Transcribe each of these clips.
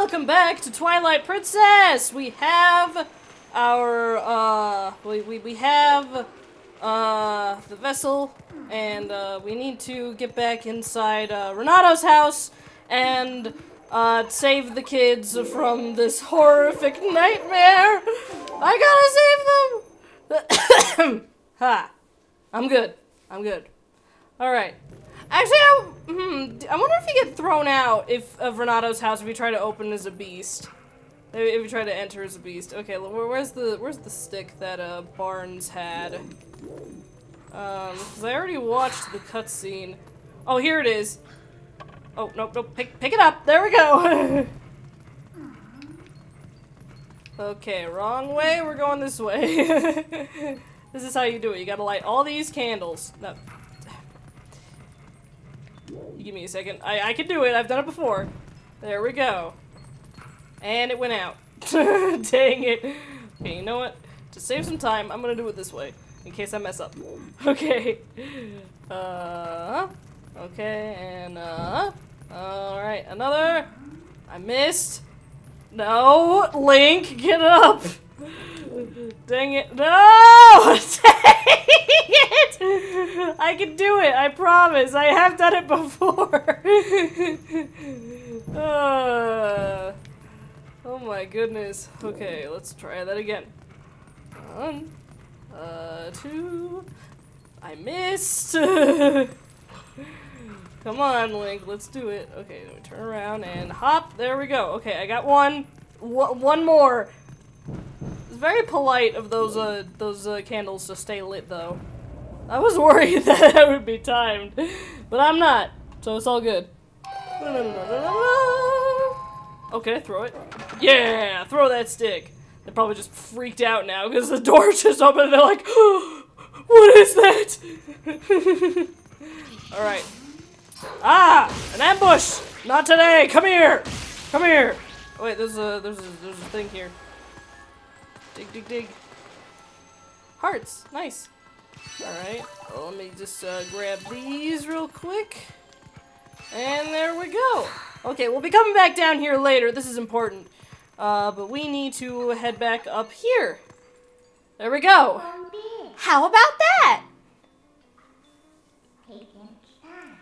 welcome back to Twilight Princess! We have our, uh, we, we, we have, uh, the vessel, and, uh, we need to get back inside, uh, Renado's house, and, uh, save the kids from this horrific nightmare! I gotta save them! ha! I'm good. I'm good. Alright. Actually, I, hmm, I wonder if you get thrown out if of Renado's house if you try to open as a beast. If you try to enter as a beast. Okay, where's the where's the stick that uh, Barnes had? Um, because I already watched the cutscene. Oh, here it is. Oh, nope, nope. Pick, pick it up. There we go. okay, wrong way. We're going this way. this is how you do it. You gotta light all these candles. No, Give me a second. I, I can do it. I've done it before. There we go. And it went out. Dang it. Okay, you know what? To save some time, I'm gonna do it this way. In case I mess up. Okay. Uh, okay, and uh, alright, another. I missed. No, Link, get up. Dang it. No! Dang it! I can do it, I promise. I have done it before. uh, oh my goodness. Okay, let's try that again. One, uh, two. I missed. Come on, Link, let's do it. Okay, turn around and hop. There we go. Okay, I got one. one more very polite of those uh those uh, candles to stay lit though. I was worried that it would be timed, but I'm not, so it's all good. Oh, can I throw it? Yeah, throw that stick. They're probably just freaked out now because the door just opened and they're like, oh, what is that? all right. Ah, an ambush! Not today. Come here. Come here. Oh, wait, there's a there's a there's a thing here. Dig, dig, dig. Hearts. Nice. Alright. Well, let me just uh, grab these real quick. And there we go. Okay, we'll be coming back down here later. This is important. Uh, but we need to head back up here. There we go. How about that?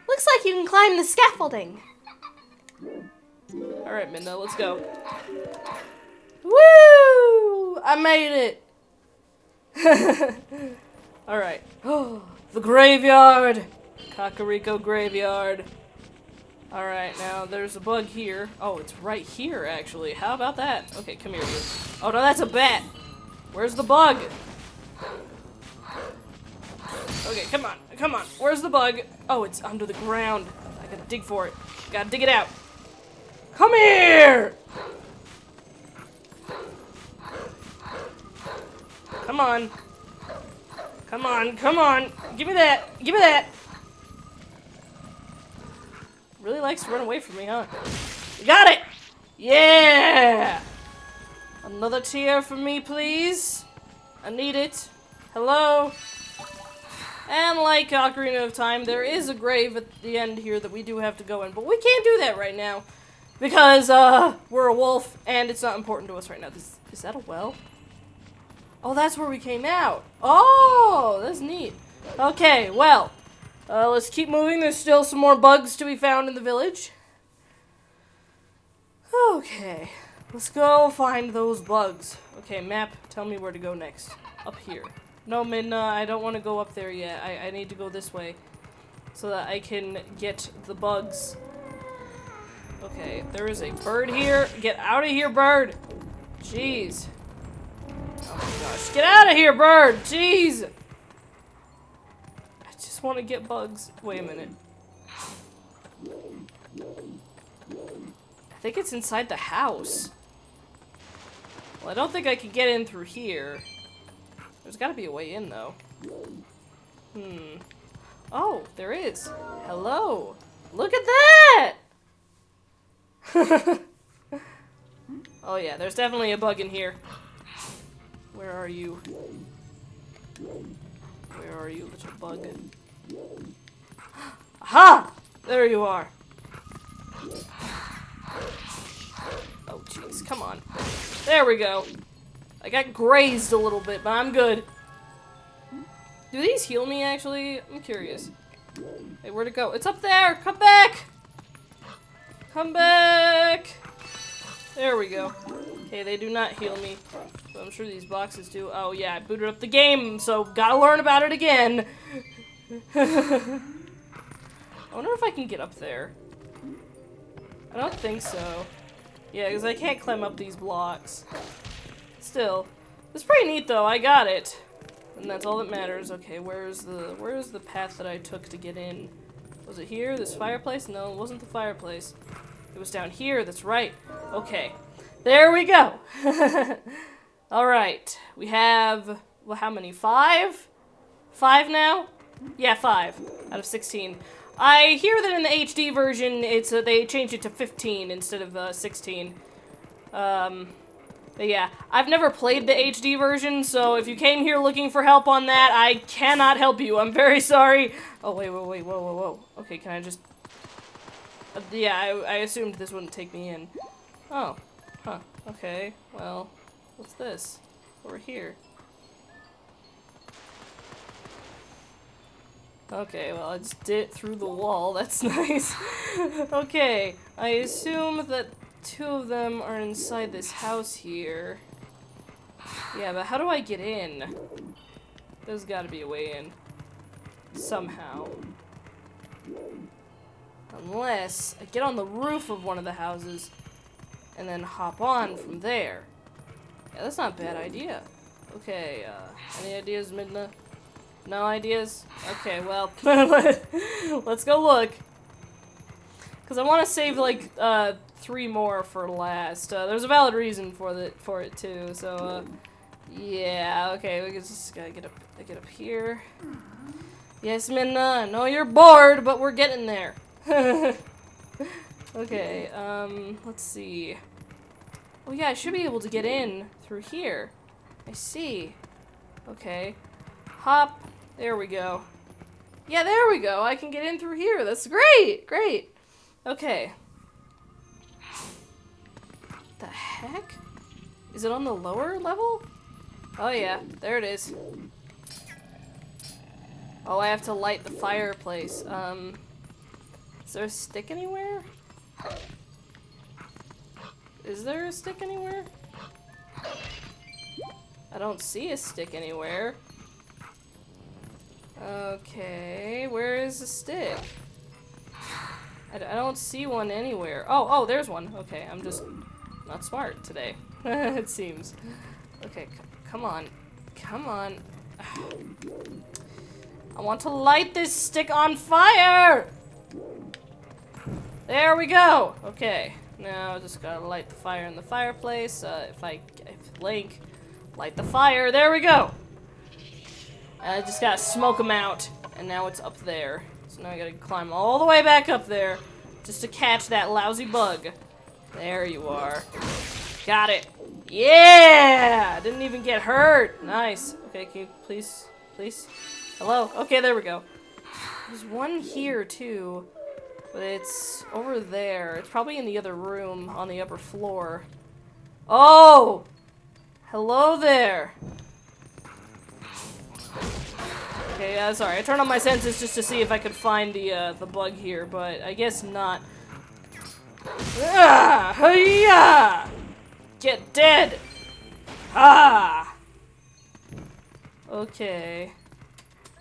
Looks like you can climb the scaffolding. Alright, Midna, let's go. Woo! I made it! Alright. Oh, the graveyard! Kakariko graveyard. Alright, now there's a bug here. Oh, it's right here, actually. How about that? Okay, come here. Oh, no, that's a bat! Where's the bug? Okay, come on, come on. Where's the bug? Oh, it's under the ground. I gotta dig for it. Gotta dig it out. Come here! Come on. Come on, come on. Give me that. Give me that. Really likes to run away from me, huh? Got it! Yeah! Another tear for me, please. I need it. Hello? And like Ocarina of Time, there is a grave at the end here that we do have to go in, but we can't do that right now. Because, uh, we're a wolf, and it's not important to us right now. This, is that a well? Oh, that's where we came out. Oh, that's neat. Okay, well, uh, let's keep moving. There's still some more bugs to be found in the village. Okay, let's go find those bugs. Okay, map, tell me where to go next. Up here. No, Midna, I don't want to go up there yet. I, I need to go this way so that I can get the bugs. Okay, there is a bird here. Get out of here, bird. Jeez. Gosh. Get out of here, bird! Jeez! I just want to get bugs. Wait a minute. I think it's inside the house. Well, I don't think I can get in through here. There's gotta be a way in, though. Hmm. Oh, there is. Hello. Look at that! oh yeah, there's definitely a bug in here. Where are you? Where are you, little bug? Ha! There you are. Oh, jeez. Come on. There we go. I got grazed a little bit, but I'm good. Do these heal me, actually? I'm curious. Hey, where'd it go? It's up there! Come back! Come back! There we go. Okay, they do not heal me. So I'm sure these boxes do. Oh yeah, I booted up the game, so gotta learn about it again. I wonder if I can get up there. I don't think so. Yeah, because I can't climb up these blocks. Still. It's pretty neat though, I got it. And that's all that matters. Okay, where's the where's the path that I took to get in? Was it here? This fireplace? No, it wasn't the fireplace. It was down here, that's right. Okay. There we go. Alright. We have well how many? Five? Five now? Yeah, five out of 16. I hear that in the HD version, it's uh, they changed it to 15 instead of uh, 16. Um, but yeah, I've never played the HD version, so if you came here looking for help on that, I cannot help you. I'm very sorry. Oh, wait, wait, wait, whoa, whoa, whoa. Okay, can I just... Uh, yeah, I, I assumed this wouldn't take me in. Oh, huh, okay, well, what's this? Over here. Okay, well, I just did it through the wall. That's nice. okay, I assume that two of them are inside this house here. Yeah, but how do I get in? There's gotta be a way in. Somehow. Unless I get on the roof of one of the houses and then hop on from there. Yeah, that's not a bad idea. Okay, uh, any ideas, Midna? No ideas? Okay, well, let's go look. Because I want to save, like, uh, three more for last. Uh, there's a valid reason for the for it, too, so, uh, yeah, okay, we just gotta get up, get up here. Yes, Midna, I know you're bored, but we're getting there. okay, um, let's see. Oh yeah, I should be able to get in through here. I see. Okay. Hop, there we go. Yeah, there we go. I can get in through here. That's great. Great. Okay. The heck? Is it on the lower level? Oh yeah, there it is. Oh, I have to light the fireplace. Um, is there a stick anywhere? Is there a stick anywhere? I don't see a stick anywhere. Okay, where is the stick? I, I don't see one anywhere. Oh, oh, there's one. Okay, I'm just not smart today, it seems. Okay, come on. Come on. I want to light this stick on fire! There we go! Okay, now I just gotta light the fire in the fireplace. Uh, if I, if Link, light the fire, there we go! I just gotta smoke them out, and now it's up there. So now I gotta climb all the way back up there, just to catch that lousy bug. There you are. Got it. Yeah! Didn't even get hurt. Nice. Okay, can you please, please? Hello? Okay, there we go. There's one here, too. But it's over there. It's probably in the other room on the upper floor. Oh! Hello there. Okay, yeah, sorry. I turned on my senses just to see if I could find the uh, the bug here, but I guess not. Ah! Yeah! Get dead! Ah! Okay.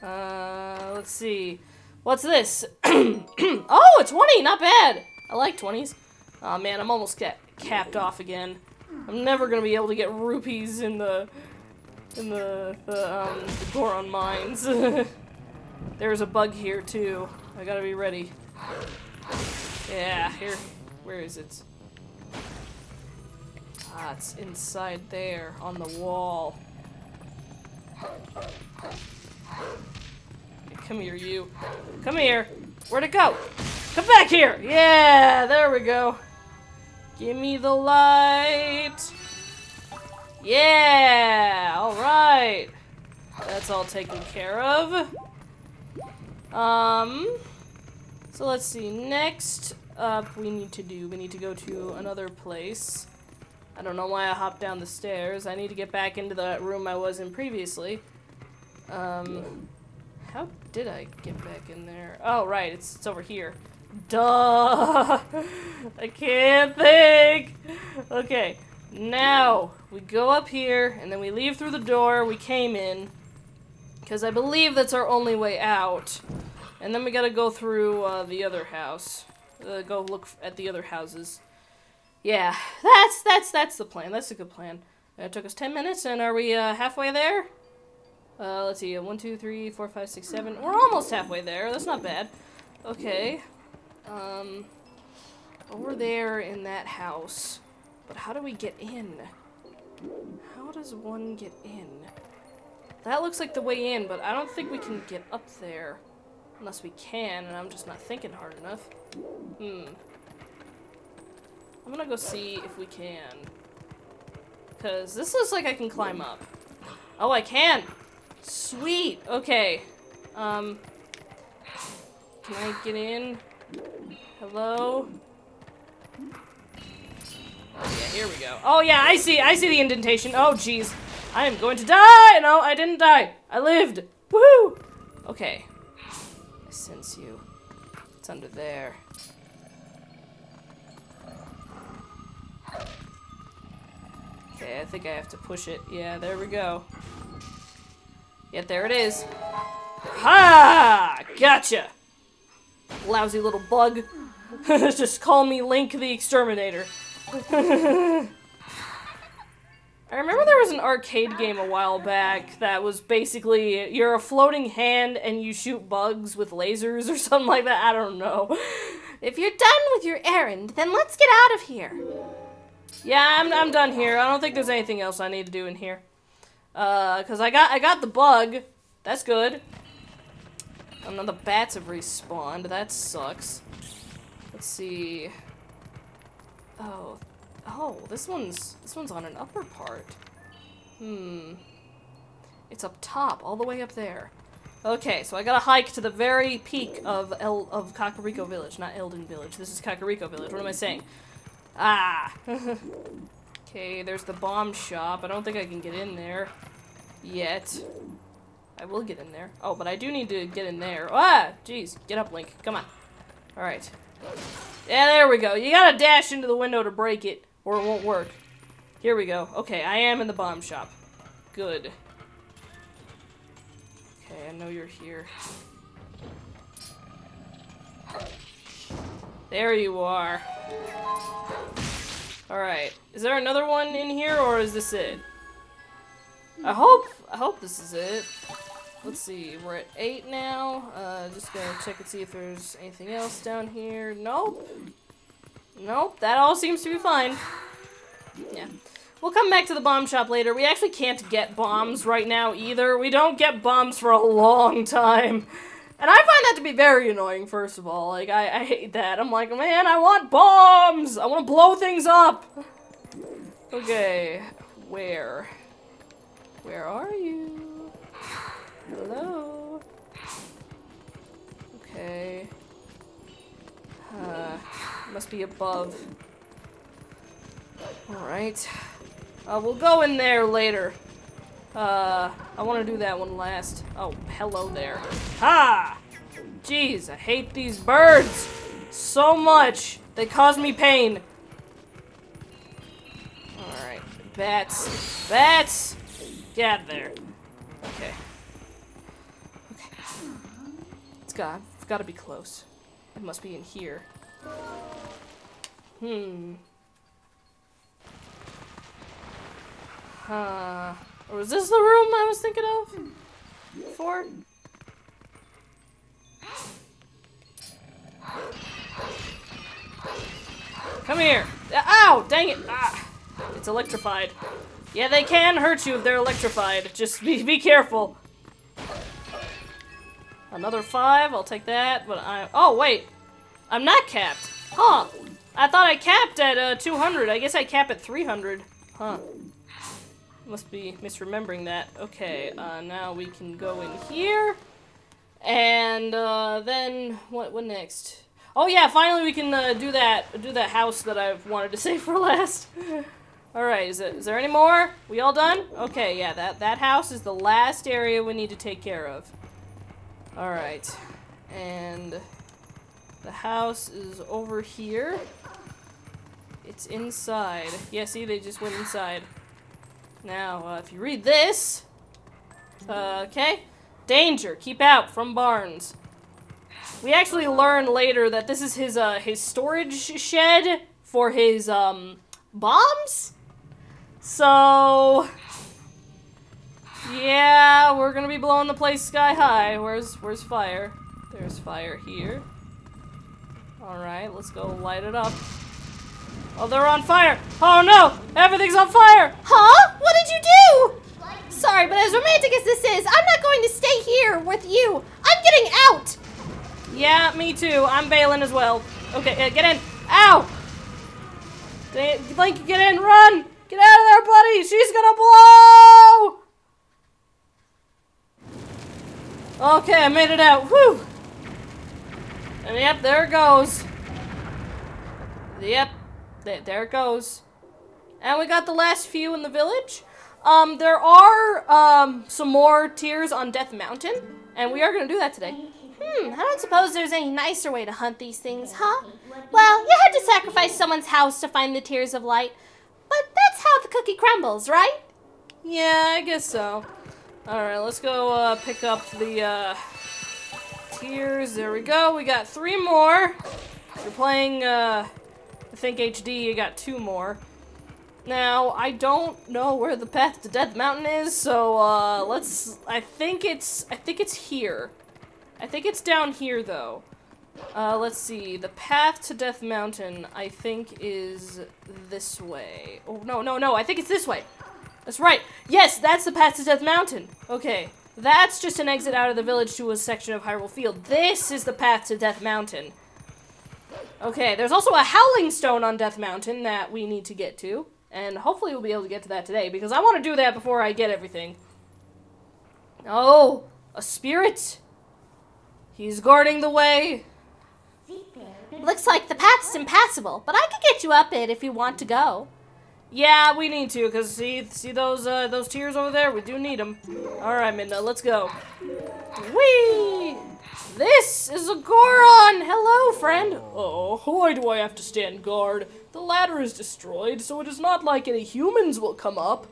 Uh, let's see. What's this? oh, a 20! Not bad! I like 20s. Oh man, I'm almost get capped off again. I'm never gonna be able to get rupees in the in the, the, um, the Goron mines. There's a bug here, too. I gotta be ready. Yeah, here. Where is it? Ah, it's inside there, on the wall. Come here, you. Come here. Where'd it go? Come back here! Yeah, there we go. Give me the light. Yeah! Alright! That's all taken care of. Um, so let's see. Next up, we need to do, we need to go to another place. I don't know why I hopped down the stairs. I need to get back into the room I was in previously. Um, how did I get back in there? Oh, right, it's, it's over here. Duh! I can't think! Okay, now we go up here and then we leave through the door we came in. Because I believe that's our only way out. And then we gotta go through uh, the other house. Uh, go look at the other houses. Yeah, that's that's that's the plan. That's a good plan. It took us ten minutes, and are we uh, halfway there? Uh, let's see. One, two, three, four, five, six, seven. We're almost halfway there. That's not bad. Okay. Um, over there in that house. But how do we get in? How does one get in? That looks like the way in, but I don't think we can get up there. Unless we can, and I'm just not thinking hard enough. Hmm. I'm gonna go see if we can. Because this looks like I can climb up. Oh, I can! Sweet! Okay. Um. Can I get in? Hello? Oh, yeah, here we go. Oh, yeah, I see. I see the indentation. Oh, jeez. I am going to die! No, I didn't die. I lived. Woohoo! Okay. I sense you. It's under there. Okay, I think I have to push it. Yeah, there we go. Yet there it is. Ha! Gotcha! Lousy little bug. Just call me Link the Exterminator. I remember there was an arcade game a while back that was basically you're a floating hand and you shoot bugs with lasers or something like that. I don't know. If you're done with your errand, then let's get out of here. Yeah, I'm, I'm done here. I don't think there's anything else I need to do in here. Uh, cause I got I got the bug. That's good. Oh, none of the bats have respawned. That sucks. Let's see. Oh, oh, this one's this one's on an upper part. Hmm. It's up top, all the way up there. Okay, so I gotta hike to the very peak of El of Kakariko Village, not Eldin Village. This is Kakariko Village. What am I saying? Ah. okay, there's the bomb shop. I don't think I can get in there yet. I will get in there. Oh, but I do need to get in there. Ah, jeez. Get up, Link. Come on. All right. Yeah, there we go. You gotta dash into the window to break it, or it won't work. Here we go. Okay, I am in the bomb shop. Good. Okay, I know you're here. There you are. Alright. Is there another one in here, or is this it? I hope, I hope this is it. Let's see, we're at 8 now. Uh, just gonna check and see if there's anything else down here. Nope. Nope, that all seems to be fine. Yeah. We'll come back to the bomb shop later. We actually can't get bombs right now either. We don't get bombs for a long time. And I find that to be very annoying, first of all. Like, I, I hate that. I'm like, man, I want bombs! I want to blow things up! Okay, where? Where are you? Hello? Okay. Uh, must be above. Alright. Uh, we'll go in there later. Uh, I want to do that one last. Oh, hello there. Ha! Jeez, I hate these birds so much. They cause me pain. Alright, bats. Bats! Get out there. Okay. Okay. It's got, it's got to be close. It must be in here. Hmm. Huh. Or was this the room I was thinking of? Before? Come here. Ow! Dang it! Ah! It's electrified. Yeah, they can hurt you if they're electrified. Just be, be careful. Another five, I'll take that, but I- Oh, wait! I'm not capped! Huh! I thought I capped at uh, 200. I guess I cap at 300. Huh. Must be misremembering that. Okay, uh, now we can go in here. And uh, then what? What next? Oh yeah, finally we can uh, do that. Do that house that I've wanted to save for last. All All right, is, there any more? We all done? Okay, yeah, that, that house is the last area we need to take care of. All right, and the house is over here. It's inside. Yeah, see, they just went inside. Now, uh, if you read this, uh, okay, danger, keep out from Barnes. We actually learn later that this is his uh, his storage shed for his um bombs. So yeah, we're gonna be blowing the place sky high. Where's where's fire? There's fire here. All right, let's go light it up. Oh, they're on fire! Oh no! Everything's on fire! Huh? What did you do? Sorry, but as romantic as this is, I'm not going to stay here with you. I'm getting out. Yeah, me too. I'm bailing as well. Okay, uh, get in. Ow! Link, get in, run! Get out of there, buddy! She's gonna blow! Okay, I made it out. Whew! And yep, there it goes. Yep, there, there it goes. And we got the last few in the village. Um, there are um, some more tears on Death Mountain, and we are going to do that today. Hmm, I don't suppose there's any nicer way to hunt these things, huh? Well, you had to sacrifice someone's house to find the tears of light. But that's how the cookie crumbles, right? Yeah, I guess so. Alright, let's go uh, pick up the uh, tears. There we go. We got three more. If you're playing, uh, I think HD, you got two more. Now, I don't know where the path to Death Mountain is, so uh, let's. I think it's. I think it's here. I think it's down here, though. Uh, let's see. The path to Death Mountain, I think, is this way. Oh, no, no, no. I think it's this way. That's right. Yes, that's the path to Death Mountain. Okay. That's just an exit out of the village to a section of Hyrule Field. This is the path to Death Mountain. Okay, there's also a Howling Stone on Death Mountain that we need to get to. And hopefully we'll be able to get to that today, because I want to do that before I get everything. Oh, a spirit. He's guarding the way. Looks like the path's impassable, but I can get you up it if you want to go. Yeah, we need to, because see, see those uh, those tears over there? We do need them. All right, Midna, let's go. Whee! This is a Goron! Hello, friend! Oh, why do I have to stand guard? The ladder is destroyed, so it is not like any humans will come up.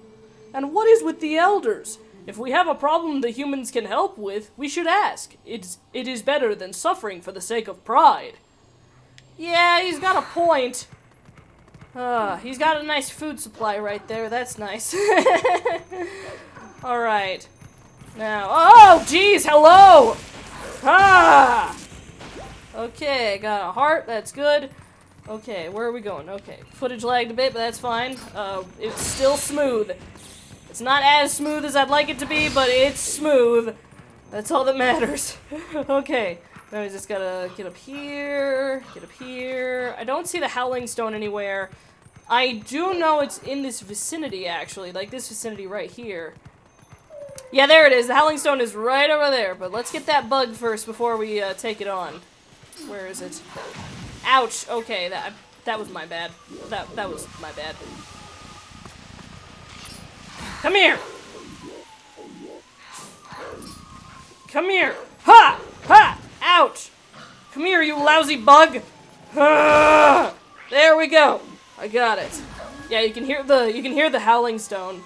And what is with the elders? If we have a problem the humans can help with, we should ask. It's, it is better than suffering for the sake of pride. Yeah, he's got a point. Uh, he's got a nice food supply right there. That's nice. Alright. Now, oh, geez, hello! Ah! Okay, got a heart. That's good. Okay, where are we going? Okay, footage lagged a bit, but that's fine. Uh, it's still smooth. It's not as smooth as I'd like it to be, but it's smooth. That's all that matters. okay. Now we just gotta get up here, get up here. I don't see the Howling Stone anywhere. I do know it's in this vicinity, actually. Like this vicinity right here. Yeah, there it is. The Howling Stone is right over there. But let's get that bug first before we uh, take it on. Where is it? Ouch. Okay, that that was my bad. That that was my bad. Come here! Come here! Ha! Ha! Ouch! Come here, you lousy bug! There we go. I got it. Yeah, you can hear the you can hear the howling stone.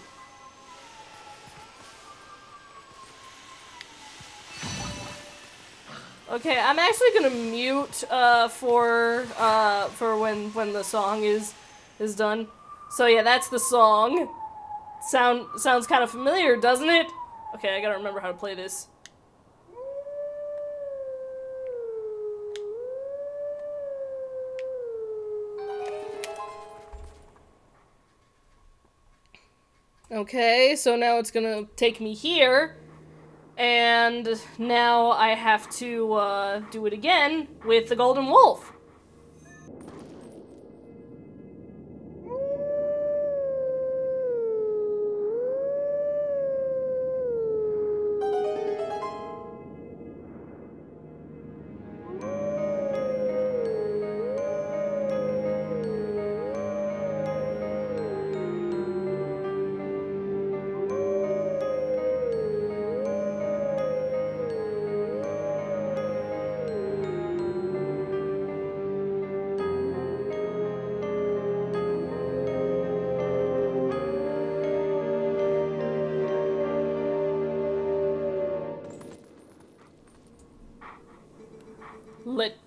Okay, I'm actually gonna mute uh, for uh, for when when the song is is done. So yeah, that's the song. Sound sounds kind of familiar, doesn't it? Okay, I gotta remember how to play this. Okay, so now it's gonna take me here, and now I have to uh, do it again with the Golden Wolf.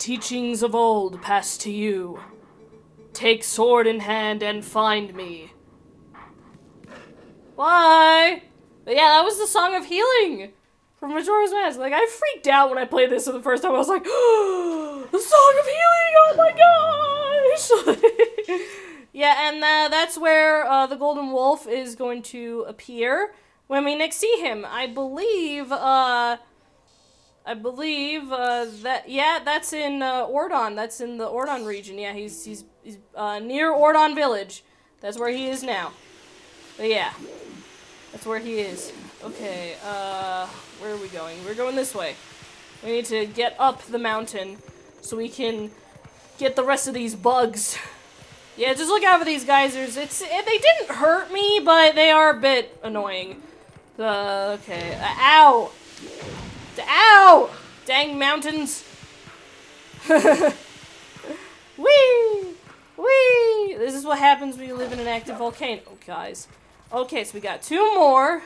Teachings of old pass to you. Take sword in hand and find me. Why? But yeah, that was the Song of Healing from Majora's Mask. Like, I freaked out when I played this for the first time. I was like, oh, the Song of Healing! Oh my gosh! yeah, and uh, that's where uh, the Golden Wolf is going to appear when we next see him. I believe, uh, I believe uh, that yeah, that's in uh, Ordon. That's in the Ordon region. Yeah, he's he's he's uh, near Ordon Village. That's where he is now. But yeah, that's where he is. Okay, uh, where are we going? We're going this way. We need to get up the mountain so we can get the rest of these bugs. Yeah, just look out for these geysers. It's it, they didn't hurt me, but they are a bit annoying. Uh, okay. Uh, ow! Ow! Dang mountains! Whee! Whee! This is what happens when you live in an active volcano, oh, guys. Okay, so we got two more.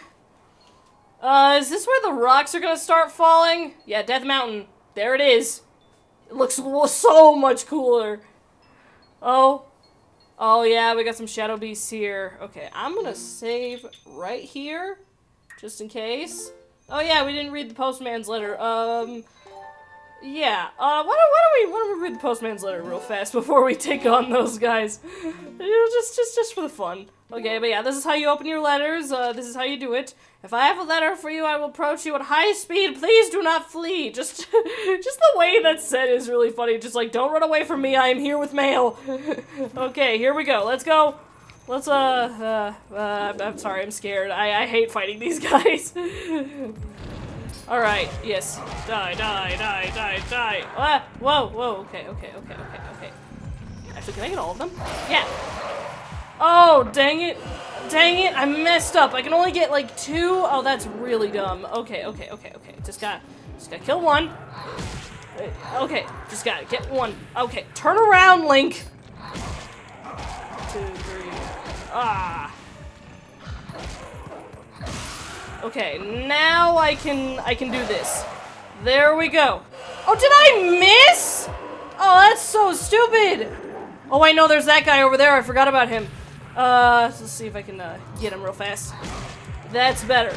Uh, is this where the rocks are gonna start falling? Yeah, Death Mountain. There it is. It looks so much cooler. Oh. Oh, yeah, we got some Shadow Beasts here. Okay, I'm gonna save right here, just in case. Oh, yeah, we didn't read the postman's letter. Um, yeah. Uh, why don't, why don't we why don't we read the postman's letter real fast before we take on those guys? you know, just just just for the fun. Okay, but yeah, this is how you open your letters. Uh, this is how you do it. If I have a letter for you, I will approach you at high speed. Please do not flee. Just, just the way that's said is really funny. Just like, don't run away from me. I am here with mail. okay, here we go. Let's go. Let's, uh, uh, uh, I'm sorry, I'm scared. I, I hate fighting these guys. Alright, yes. Die, die, die, die, die. Ah, whoa, whoa, okay, okay, okay, okay, okay. Actually, can I get all of them? Yeah. Oh, dang it. Dang it, I messed up. I can only get like two. Oh, that's really dumb. Okay, okay, okay, okay. Just gotta, just gotta kill one. Okay, just gotta get one. Okay, turn around, Link. Two, three. Ah. Okay, now I can I can do this. There we go. Oh, did I miss? Oh, that's so stupid. Oh, I know there's that guy over there. I forgot about him. Uh, let's see if I can uh, get him real fast. That's better.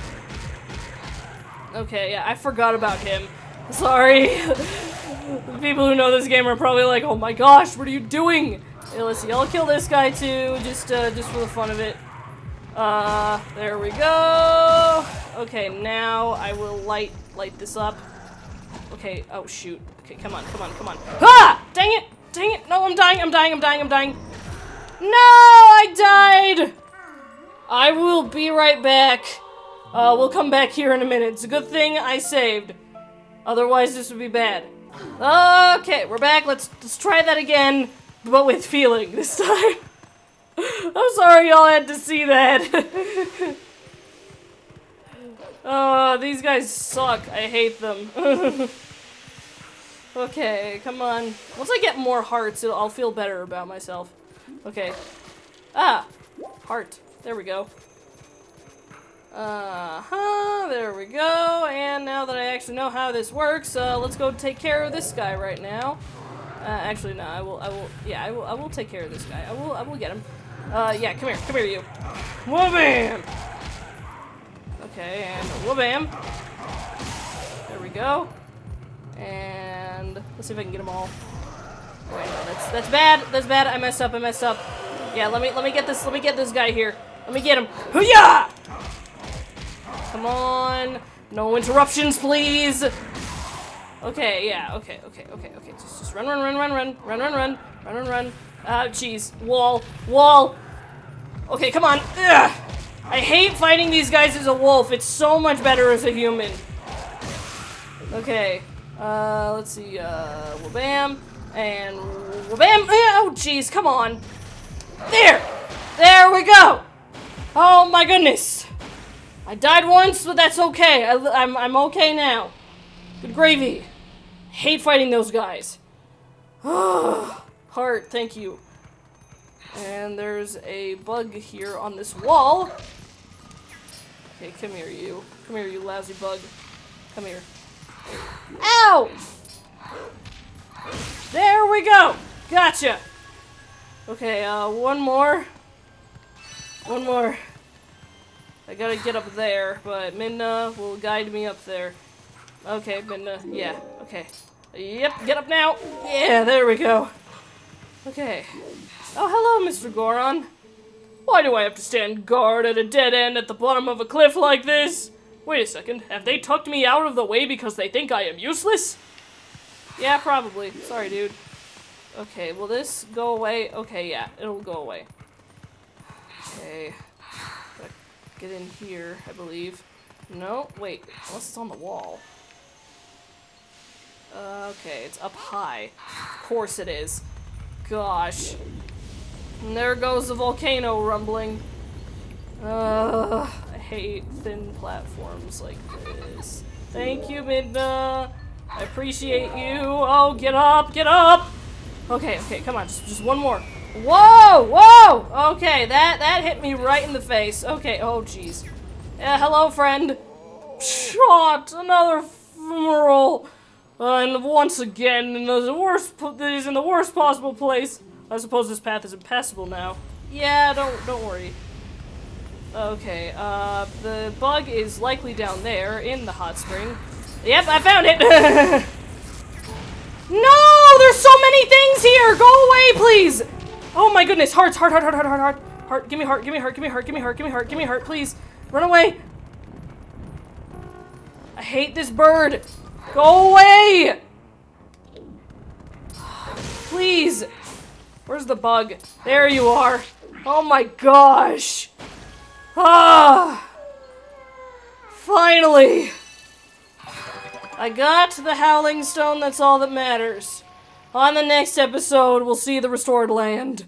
Okay, yeah, I forgot about him. Sorry. People who know this game are probably like, oh my gosh, what are you doing? Hey, let's see, I'll kill this guy too, just, uh, just for the fun of it. Uh, there we go. Okay, now I will light, light this up. Okay, oh shoot. Okay, come on, come on, come on. Ah! Dang it! Dang it! No, I'm dying, I'm dying, I'm dying, I'm dying. No, I died! I will be right back. Uh, we'll come back here in a minute. It's a good thing I saved. Otherwise, this would be bad. Okay, we're back. Let's, let's try that again, but with feeling this time. I'm sorry y'all had to see that. oh, these guys suck. I hate them. okay, come on. Once I get more hearts, I'll feel better about myself. Okay. Ah! Heart. There we go. Uh-huh, there we go. And now that I actually know how this works, uh, let's go take care of this guy right now. Uh, actually, no, I will, I will, yeah, I will, I will take care of this guy. I will, I will get him. Uh, yeah, come here, come here, you. Whoa-bam! Okay, and whoa-bam. There we go. And let's see if I can get them all. Wait, no, that's that's bad. That's bad. I messed up. I messed up. Yeah, let me let me get this. Let me get this guy here. Let me get him. Hooyah! Come on. No interruptions, please. Okay, yeah, okay, okay, okay, okay. Just, run, run, run, run, run, run, run, run, run, run, run. Ah, jeez. Wall, wall. Okay, come on. Ugh. I hate fighting these guys as a wolf. It's so much better as a human. Okay. Uh, let's see. Uh, well, bam. And bam! Oh, jeez, come on. There! There we go! Oh my goodness! I died once, but that's okay. I, I'm, I'm okay now. Good gravy. Hate fighting those guys. Heart, thank you. And there's a bug here on this wall. Okay, come here, you. Come here, you lousy bug. Come here. Ow! There we go! Gotcha! Okay, uh, one more. One more. I gotta get up there, but Midna will guide me up there. Okay, Midna, yeah, okay. Yep, get up now! Yeah, there we go. Okay. Oh, hello, Mr. Goron. Why do I have to stand guard at a dead end at the bottom of a cliff like this? Wait a second, have they tucked me out of the way because they think I am useless? Yeah, probably. Sorry, dude. Okay, will this go away? Okay, yeah, it'll go away. Okay. Get in here, I believe. No, wait, unless it's on the wall. Uh, okay, it's up high. Of course it is. Gosh. And there goes the volcano rumbling. Uh, I hate thin platforms like this. Thank you, Midna. I appreciate you. Oh, get up, get up! Okay, okay, come on, just, just one more. Whoa, whoa! Okay, that, that hit me right in the face. Okay, oh jeez. Uh, hello, friend. Shot, another funeral. Uh, and once again, in the worst, is in the worst possible place. I suppose this path is impassable now. Yeah, don't, don't worry. Okay, uh, the bug is likely down there in the hot spring. Yep, I found it! no! There's so many things here! Go away, please! Oh my goodness, hearts, heart, heart, heart, heart, heart, heart. Heart, give me heart, give me heart, give me heart, give me heart, give me heart, give me heart, please. Run away! I hate this bird! Go away! Please! Where's the bug? There you are! Oh my gosh! Ah! Finally! I got the Howling Stone, that's all that matters. On the next episode, we'll see the restored land.